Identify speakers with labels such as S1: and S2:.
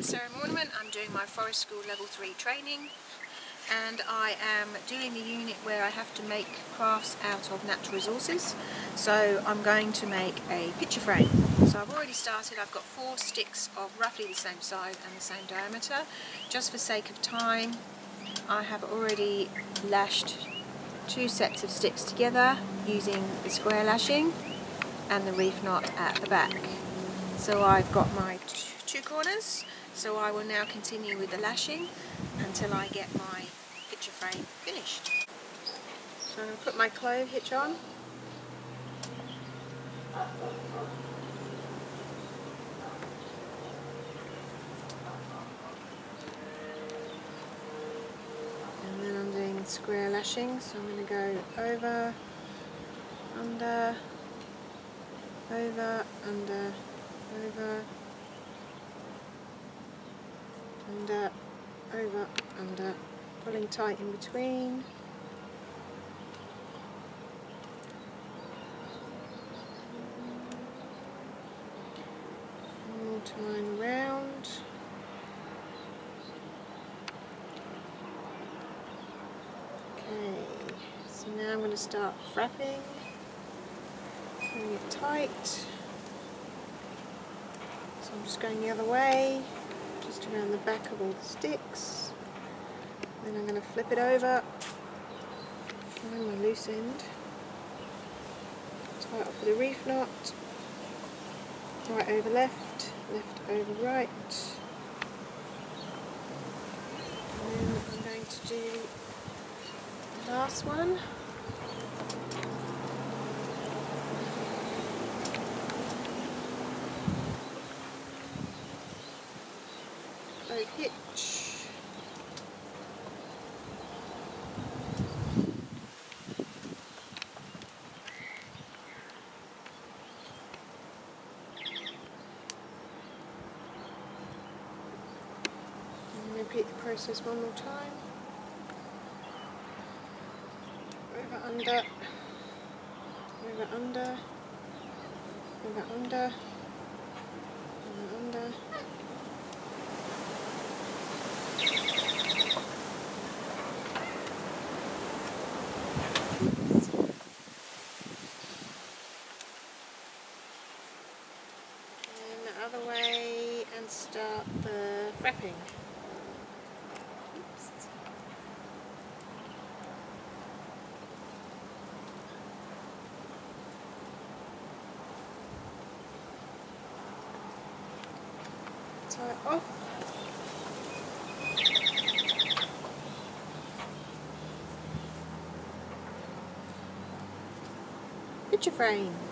S1: name's Sarah Mornement. I'm doing my Forest School Level 3 training and I am doing the unit where I have to make crafts out of natural resources. So I'm going to make a picture frame. So I've already started, I've got four sticks of roughly the same size and the same diameter. Just for sake of time, I have already lashed two sets of sticks together using the square lashing and the reef knot at the back. So I've got my two corners, so I will now continue with the lashing until I get my picture frame finished. So I'm going to put my clove hitch on. And then I'm doing square lashing, so I'm going to go over, under, over, under, over, under, over, under, pulling tight in between. More time round. Okay, so now I'm going to start frapping, pulling it tight. So I'm just going the other way, just around the back of all the sticks. Then I'm going to flip it over, find my loose end, tie it off with a reef knot, right over left, left over right. And then I'm going to do the last one. Boat hitch. Repeat the process one more time. Over under, over under, over under, over under. And the other way and start the frapping. Tie it off. Picture frame.